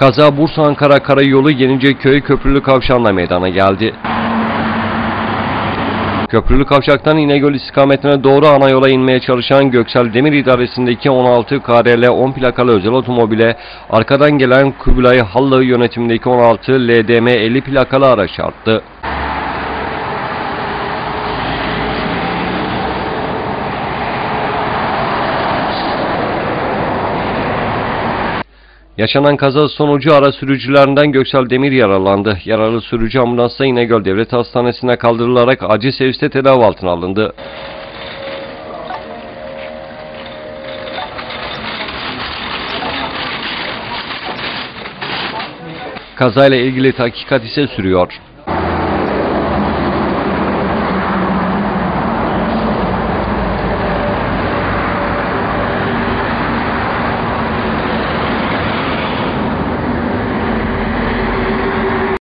Kaza Bursa-Ankara Karayolu Yeniceköy Köprülü Kavşağı'nda meydana geldi. Köprülü Kavşak'tan İnegöl istikametine doğru ana yola inmeye çalışan Göksel Demir İdaresi'ndeki 16 KRL 10 plakalı özel otomobile arkadan gelen Kubilay Hallı yönetimindeki 16 LDM 50 plakalı araç çarptı. Yaşanan kaza sonucu ara sürücülerinden Göksel Demir yaralandı. Yaralı sürücü ambulansla İnegöl Devlet Hastanesi'ne kaldırılarak acil serviste tedavi altına alındı. Kazayla ilgili tahkikat ise sürüyor.